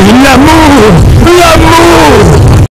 l'amour.